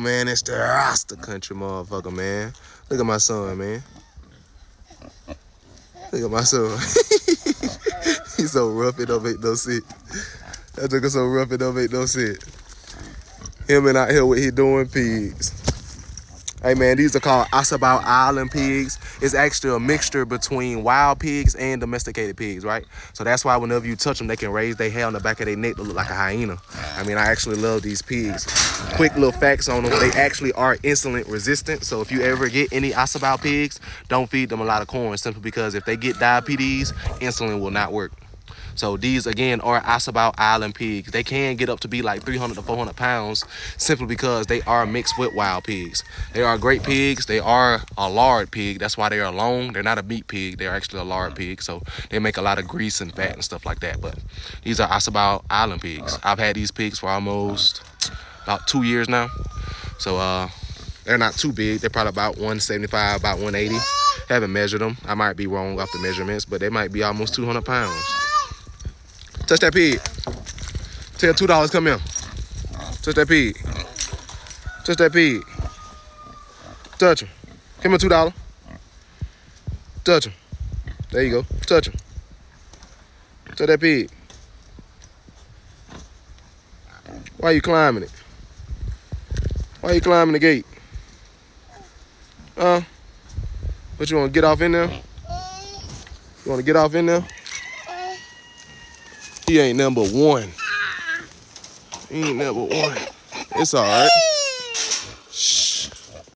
man. It's the Rasta Kountry, motherfucker, man. Look at my son, man. Look at my son. He's so rough, it don't make no sense. That nigga so rough, it don't make no sense. Him and out here what he doing pigs. Hey man, these are called Ossabaw Island pigs. It's actually a mixture between wild pigs and domesticated pigs, right? So that's why whenever you touch them, they can raise their hair on the back of their neck to look like a hyena. I mean, I actually love these pigs. Quick little facts on them. They actually are insulin resistant. So if you ever get any Ossabaw pigs, don't feed them a lot of corn simply because if they get diabetes, insulin will not work. So these again are Ossabaw Island pigs. They can get up to be like 300 to 400 pounds simply because they are mixed with wild pigs. They are great pigs. They are a lard pig. That's why they are long. They're not a meat pig. They're actually a lard pig. So they make a lot of grease and fat and stuff like that. But these are Ossabaw Island pigs. I've had these pigs for almost about two years now. So uh, they're not too big. They're probably about 175, about 180. Haven't measured them. I might be wrong off the measurements, but they might be almost 200 pounds. Touch that pig. Tell two dollars come here. Touch that pig. Touch that pig. Touch him. Give him two dollar. Touch him. There you go. Touch him. Touch that pig. Why you climbing it? Why you climbing the gate? Huh? what you want to get off in there? You want to get off in there? He ain't number one. He ain't number one. It's all right.